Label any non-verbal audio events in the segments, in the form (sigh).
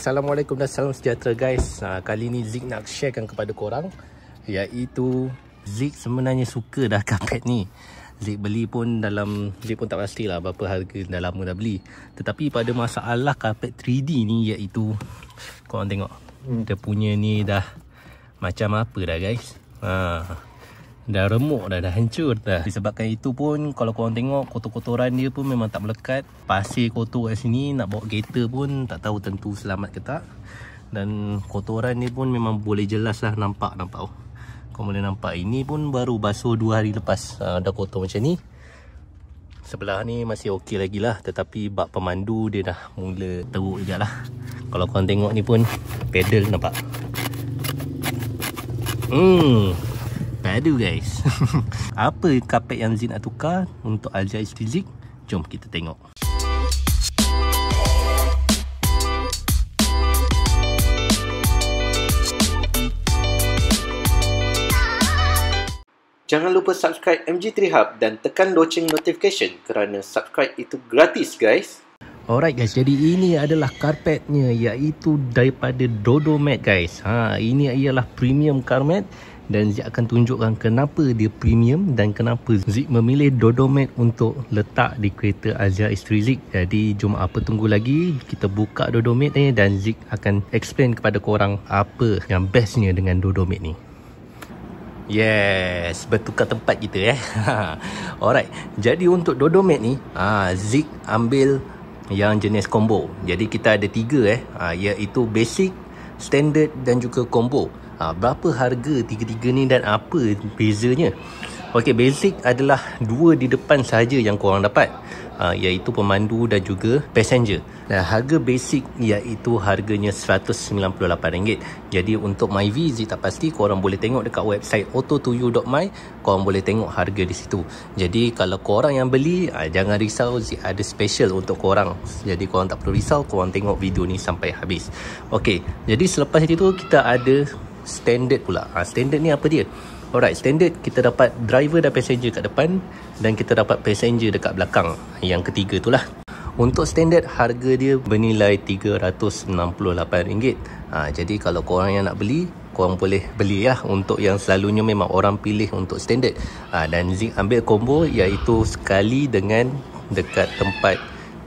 Assalamualaikum dan salam sejahtera guys. Ha, Kali ni Zik nak sharekan kepada korang Iaitu Zik sebenarnya suka dah karpet ni. Zik beli pun dalam Zik pun tak pasti lah berapa harga dah lama dah beli. Tetapi pada masalah karpet 3D ni iaitu Korang tengok hmm. Dia punya ni dah Macam apa dah guys? Haa dah remuk dah dah hancur dah. Disebabkan itu pun kalau korang tengok kotor-kotoran dia pun memang tak melekat. Pasir kotor kat sini nak bawa kereta pun tak tahu tentu selamat ke tak. Dan kotoran ni pun memang boleh jelas lah nampak nampak. Oh. kau boleh nampak. Ini pun baru basuh 2 hari lepas uh, dah kotor macam ni. Sebelah ni masih okey lagi lah tetapi bak pemandu dia dah mula teruk juga lah kalau korang tengok ni pun pedal nampak. Hmm Padu guys (laughs) Apa kapet yang Zin nak tukar Untuk Alja Istizik Jom kita tengok Jangan lupa subscribe MG3 Hub dan tekan loceng notification kerana subscribe itu gratis guys. Alright guys, jadi ini adalah karpetnya iaitu daripada Dodo Mat guys. Ha, ini ialah premium karpet dan Zik akan tunjukkan kenapa dia premium dan kenapa Zik memilih Dodomat untuk letak di kereta Azia Isteri Zik jadi jom apa tunggu lagi? Kita buka Dodomat ni dan Zik akan explain kepada korang apa yang bestnya dengan Dodomat ni. Yes, bertukar tempat kita eh. (laughs) Alright, jadi untuk Dodomat ni, ah Zik ambil yang jenis combo. Jadi kita ada tiga eh, ah, iaitu basic, standard dan juga combo ha, berapa harga tiga-tiga ni dan apa bezanya Okey, basic adalah dua di depan sahaja yang korang dapat uh, iaitu pemandu dan juga passenger. Dan harga basic iaitu harganya RM198. Jadi untuk MyV Zik tak pasti korang boleh tengok dekat website auto2u.my korang boleh tengok harga di situ. Jadi kalau korang yang beli uh, jangan risau Zik ada special untuk korang. Jadi korang tak perlu risau korang tengok video ni sampai habis. Okey, jadi selepas itu kita ada standard pula. Ha, standard ni apa dia? Alright, standard kita dapat driver dan passenger kat depan dan kita dapat passenger dekat belakang. Yang ketiga tu lah. Untuk standard harga dia bernilai RM368. Ha, jadi kalau korang yang nak beli, korang boleh beli lah untuk yang selalunya memang orang pilih untuk standard. Ha, dan Zik ambil combo iaitu sekali dengan dekat tempat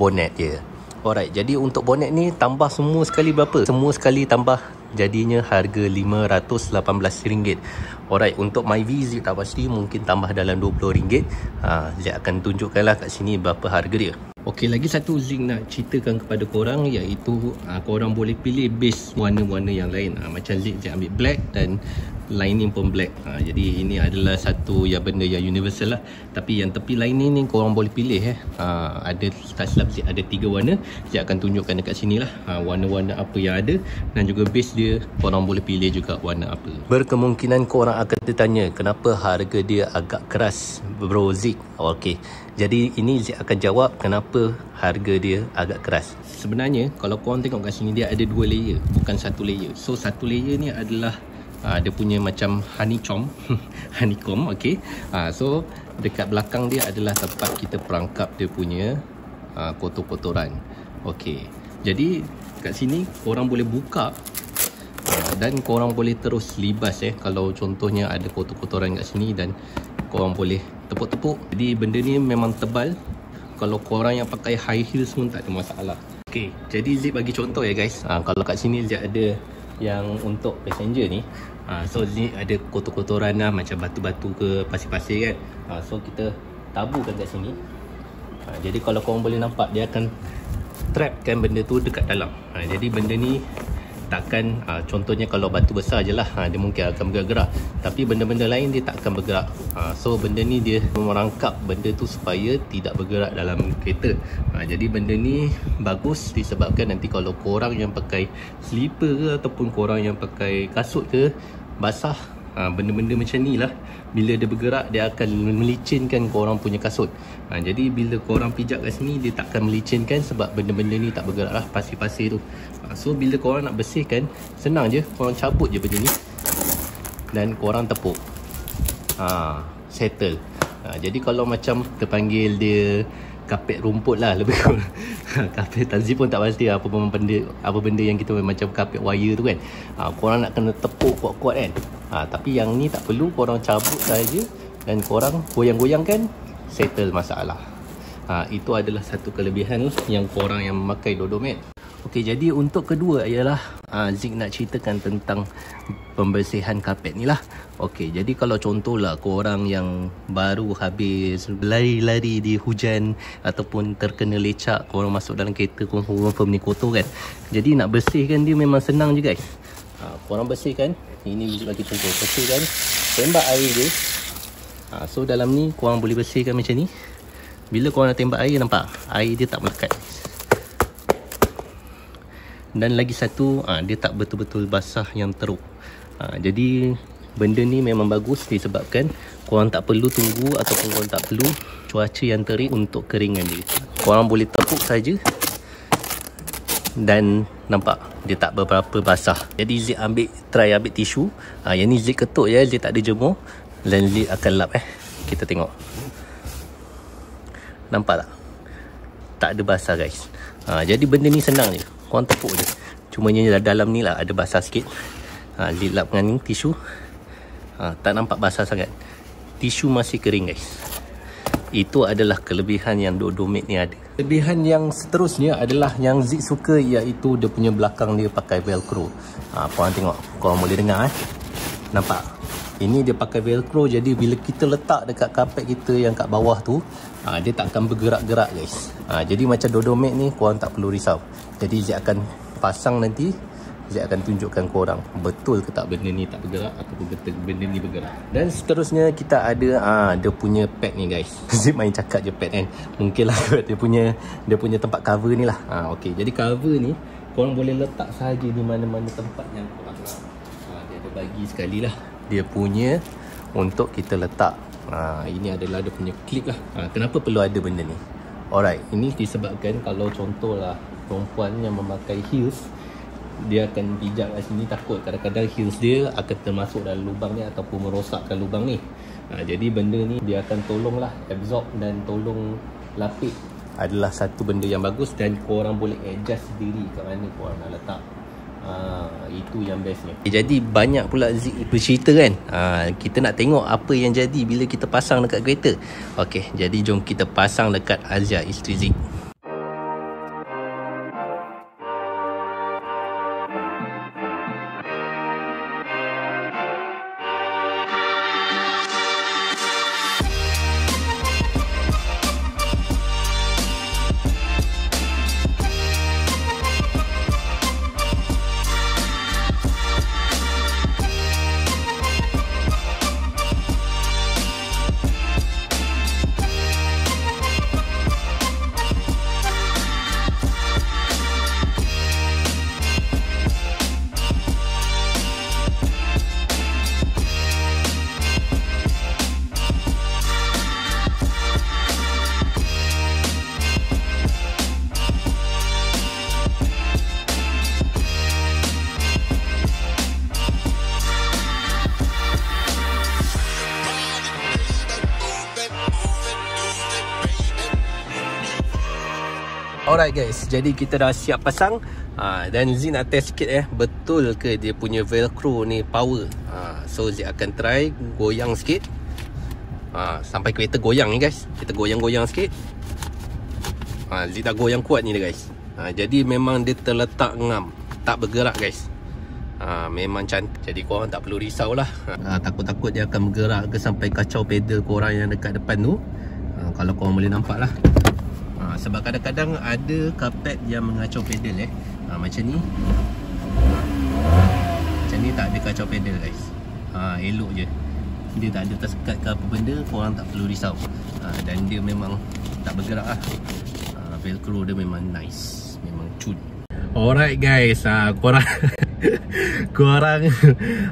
bonnet dia. Alright, jadi untuk bonnet ni tambah semua sekali berapa? Semua sekali tambah jadinya harga RM518 alright untuk MyV tak pasti mungkin tambah dalam RM20 ha, Zek akan tunjukkanlah kat sini berapa harga dia. Okey lagi satu Zik nak ceritakan kepada korang iaitu uh, korang boleh pilih base warna-warna yang lain. Uh, macam Zik Zik ambil black dan lining pun black. Ha, jadi ini adalah satu yang benda yang universal lah. Tapi yang tepi lining ni korang boleh pilih eh. Ha, ada tak silap ada tiga warna. Saya akan tunjukkan dekat sini lah. Ha, warna-warna apa yang ada. Dan juga base dia korang boleh pilih juga warna apa. Berkemungkinan korang akan tertanya kenapa harga dia agak keras bro Zik ok jadi ini Zik akan jawab kenapa harga dia agak keras. Sebenarnya kalau korang tengok kat sini dia ada dua layer bukan satu layer. So satu layer ni adalah uh, dia punya macam honeycomb (laughs) honeycomb okey. Uh, so dekat belakang dia adalah tempat kita perangkap dia punya uh, kotor-kotoran. Okey. Jadi kat sini korang boleh buka dan korang boleh terus libas eh. Kalau contohnya ada kotor-kotoran kat sini dan korang boleh tepuk-tepuk. Jadi benda ni memang tebal. Kalau korang yang pakai high heels pun tak ada masalah. Okey. Jadi Zip bagi contoh ya guys. Uh, kalau kat sini Zip ada yang untuk passenger ni. Ha, so ni ada kotor-kotoran lah macam batu-batu ke pasir-pasir kan? Ha, so kita taburkan kat sini. Ha, jadi kalau korang boleh nampak dia akan trapkan benda tu dekat dalam. Ha, jadi benda ni takkan uh, contohnya kalau batu besar je lah uh, dia mungkin akan bergerak. Tapi benda-benda lain dia tak akan bergerak. Uh, so benda ni dia merangkap benda tu supaya tidak bergerak dalam kereta. Uh, jadi benda ni bagus disebabkan nanti kalau korang yang pakai slipper ke ataupun korang yang pakai kasut ke basah ha, benda-benda macam ni lah. Bila dia bergerak dia akan melicinkan korang punya kasut. Ha, jadi bila korang pijak kat sini dia takkan melicinkan sebab benda-benda ni tak bergerak lah pasir-pasir tu. Ha, so bila korang nak bersihkan senang je. Korang cabut je benda ni. Dan korang tepuk. Ha, settle. Ha, jadi kalau macam terpanggil dia kapet rumput lah lebih kurang. (laughs) Kapet tanzip pun tak pasti apa benda apa benda yang kita macam kapet wire tu kan. Ha, korang nak kena tepuk kuat-kuat kan. Ha, tapi yang ni tak perlu korang cabut saja dan korang goyang-goyangkan settle masalah. Ha, itu adalah satu kelebihan yang korang yang memakai Dodomet Okey, jadi untuk kedua ialah uh, Zik nak ceritakan tentang pembersihan kapet ni lah. Okey, jadi kalau contohlah korang yang baru habis lari-lari di hujan ataupun terkena lecak, korang masuk dalam kereta confirm ni kotor kan. Jadi nak bersihkan dia memang senang je guys. Uh, korang bersihkan, ini bagi contoh, bersihkan, tembak air dia. Uh, so dalam ni korang boleh bersihkan macam ni. Bila korang nak tembak air, nampak? Air dia tak melekat dan lagi satu ha, dia tak betul-betul basah yang teruk. Ha, jadi benda ni memang bagus disebabkan korang tak perlu tunggu ataupun korang tak perlu cuaca yang terik untuk keringan dia. Korang boleh tepuk saja. Dan nampak dia tak beberapa basah. Jadi Zid ambil try ambil tisu. Ha, yang ni Zid ketuk ya Zid tak ada jemur. Dan Zid akan lap eh. Kita tengok. Nampak tak? Tak ada basah guys. Ha, jadi benda ni senang je korang tepuk je. Cuma ni dalam ni lah ada basah sikit. Ha, lid lap dengan ni tisu. Ha, tak nampak basah sangat. Tisu masih kering guys. Itu adalah kelebihan yang Dodomate ni ada. Kelebihan yang seterusnya adalah yang Zik suka iaitu dia punya belakang dia pakai velcro. Ha, korang tengok korang boleh dengar eh. Nampak ini dia pakai velcro jadi bila kita letak dekat kapet kita yang kat bawah tu ha, dia tak akan bergerak-gerak guys. Ha, jadi macam Dodomate ni korang tak perlu risau. Jadi Zek akan pasang nanti Zek akan tunjukkan korang betul ke tak benda ni tak bergerak ataupun betul benda ni bergerak. Dan seterusnya kita ada ah dia punya pad ni guys. (laughs) Zek main cakap je pad kan? Mungkin lah dia punya dia punya tempat cover ni lah. Ah, okay. jadi cover ni korang boleh letak sahaja di mana-mana tempat yang korang nak. Ah, dia ada bagi sekali lah dia punya untuk kita letak. Ha, ini adalah dia punya clip lah. Ha, kenapa perlu ada benda ni? Alright ini disebabkan kalau contohlah perempuan yang memakai heels dia akan pijak kat sini takut. Kadang-kadang heels dia akan termasuk dalam lubang ni ataupun merosakkan lubang ni. Ha, jadi benda ni dia akan tolonglah absorb dan tolong lapik. Adalah satu benda yang bagus dan korang boleh adjust sendiri kat mana korang nak letak Ha, itu yang bestnya. Jadi banyak pula Zik bercerita kan? Ha, Kita nak tengok apa yang jadi bila kita pasang dekat kereta. Okey, jadi jom kita pasang dekat Azia isteri Zik Alright guys, jadi kita dah siap pasang. Ha, Dan Z nak test sikit eh. Betul ke dia punya velcro ni power? Ha, So Z akan try goyang sikit. Ha, Sampai kereta goyang ni guys. Kita goyang-goyang sikit. Ha, Z dah goyang kuat ni guys. Jadi memang dia terletak ngam. Tak bergerak guys. Memang cantik. Jadi korang tak perlu risau lah. Takut-takut dia akan bergerak ke Sampai kacau pedal korang yang dekat depan tu. Kalau korang boleh nampak lah sebab kadang-kadang ada karpet yang mengacau pedal eh. Ha, macam ni. Macam ni tak ada kacau pedal guys. Ha, elok je. Dia tak ada tersekat ke apa benda korang tak perlu risau. Ha, dan dia memang tak bergerak lah ha, velcro dia memang nice. Memang cun. Alright guys. Ha, korang (laughs) korang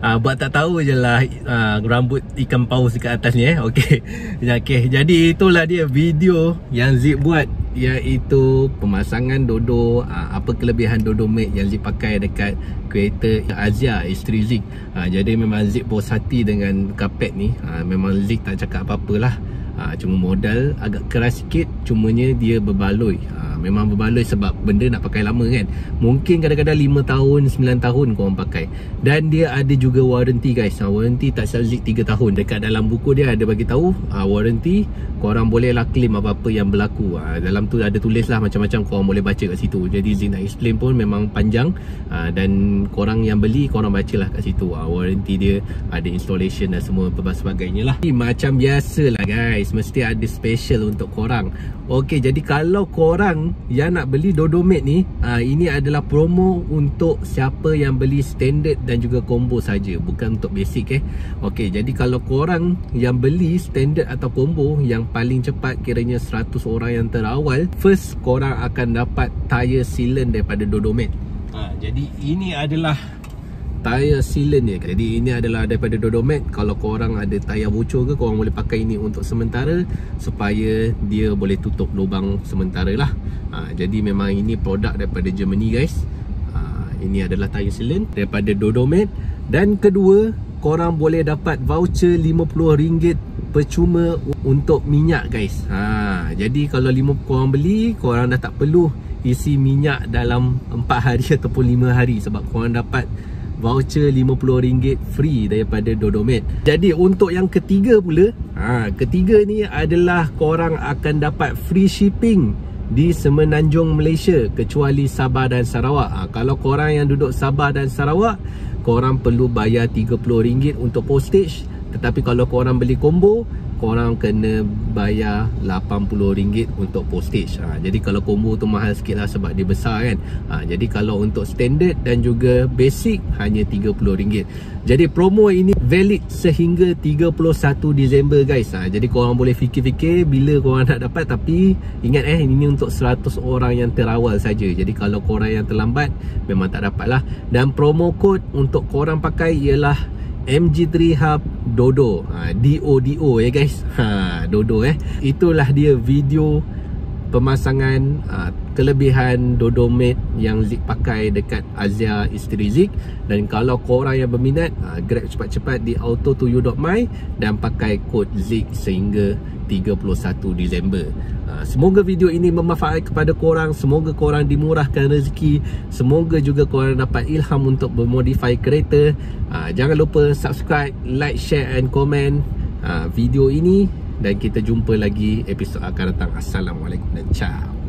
uh, buat tak tahu je lah uh, rambut ikan paus dekat atas ni eh. Okay. okay. jadi itulah dia video yang Zip buat iaitu pemasangan dodo uh, apa kelebihan dodo mate yang Zip pakai dekat kereta Azia isteri Zik uh, jadi memang Zik puas hati dengan kapet ni. Uh, memang Zik tak cakap apa-apa lah ha, cuma modal agak keras sikit cumanya dia berbaloi memang berbaloi sebab benda nak pakai lama kan. Mungkin kadang-kadang 5 tahun 9 tahun korang pakai. Dan dia ada juga warranty guys. Ha, warranty tak salah 3 tahun. Dekat dalam buku dia ada bagi tahu ha, warranty korang boleh lah claim apa-apa yang berlaku. Ha, dalam tu ada tulis lah macam-macam korang boleh baca kat situ. Jadi Zin nak explain pun memang panjang. Ha, dan korang yang beli korang baca lah kat situ. Ha, warranty dia ada installation dan semua sebagainya lah. Macam biasa lah guys. Mesti ada special untuk korang. Ok jadi kalau korang yang nak beli Dodomate ni ha, ini adalah promo untuk siapa yang beli standard dan juga combo saja. Bukan untuk basic eh. Ok jadi kalau korang yang beli standard atau combo yang paling cepat kiranya 100 orang yang terawal first korang akan dapat tire sealant daripada Dodomate ha, jadi ini adalah tire sealant dia. Jadi ini adalah daripada Dodomate kalau korang ada tayar bocor ke korang boleh pakai ini untuk sementara supaya dia boleh tutup lubang sementara lah. Ha, jadi memang ini produk daripada Germany guys. Ha, ini adalah tire sealant daripada Dodomate dan kedua korang boleh dapat voucher RM50 percuma untuk minyak guys. Ha, Jadi kalau lima korang beli Korang dah tak perlu isi minyak dalam 4 hari (laughs) ataupun 5 hari Sebab korang dapat voucher RM50 free daripada Dodomate Jadi untuk yang ketiga pula ha, Ketiga ni adalah korang akan dapat free shipping di Semenanjung Malaysia kecuali Sabah dan Sarawak. Ha, Kalau korang yang duduk Sabah dan Sarawak Korang perlu bayar RM30 untuk postage. Tetapi kalau korang beli combo Korang kena bayar RM80 untuk postage. Ha, Jadi kalau combo tu mahal sikit lah sebab dia besar kan. Ha, Jadi kalau untuk standard dan juga basic hanya RM30 Jadi promo ini valid sehingga 31 Disember guys. Ha, Jadi korang boleh fikir-fikir bila korang nak dapat. Tapi ingat eh ini untuk 100 orang yang terawal saja. Jadi kalau korang yang terlambat memang tak dapat lah Dan promo code untuk korang pakai ialah MG3 Hub Dodo. Ha, D-O-D-O ya guys. Ha, Dodo eh. Itulah dia video pemasangan uh, kelebihan Dodomate yang Zik pakai dekat Azia Isteri Zik. Dan kalau korang yang berminat uh, grab cepat-cepat di auto2u.my dan pakai kod Zik sehingga 31 Disember. Uh, semoga video ini bermanfaat kepada korang semoga korang dimurahkan rezeki semoga juga korang dapat ilham untuk bermodify kereta. Uh, jangan lupa subscribe like share and comment uh, video ini dan kita jumpa lagi episod akan datang. Assalamualaikum dan ciao